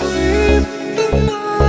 like a dream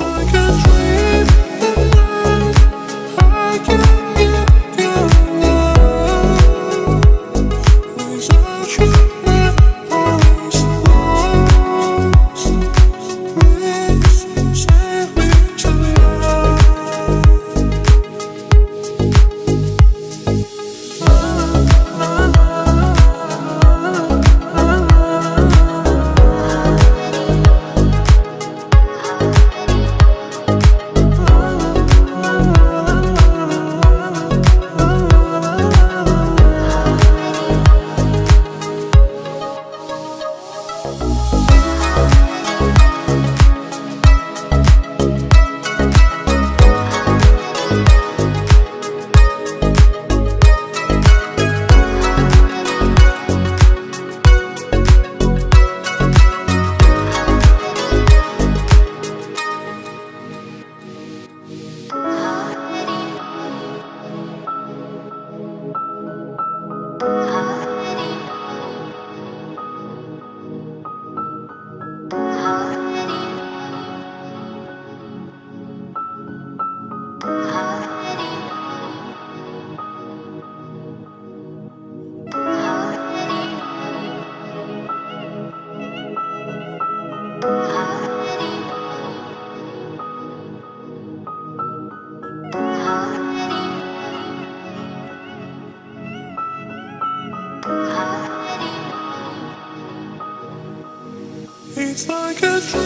like a dream like a dream